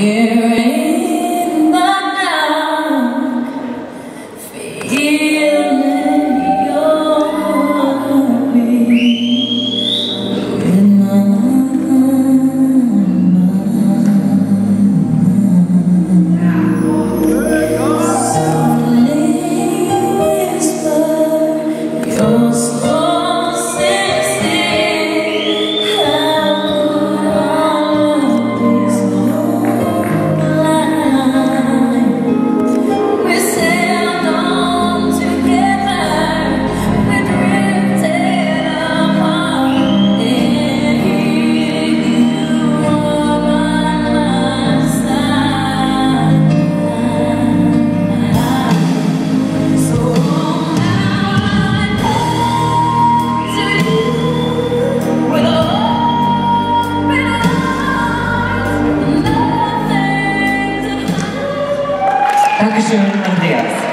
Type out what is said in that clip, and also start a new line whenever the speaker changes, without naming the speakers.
Yeah. Dankeschön, Andreas.